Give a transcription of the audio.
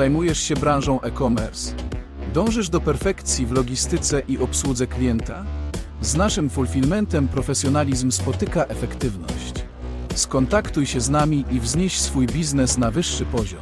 Zajmujesz się branżą e-commerce. Dążysz do perfekcji w logistyce i obsłudze klienta? Z naszym fulfillmentem profesjonalizm spotyka efektywność. Skontaktuj się z nami i wznieś swój biznes na wyższy poziom.